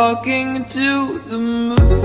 Talking to the moon.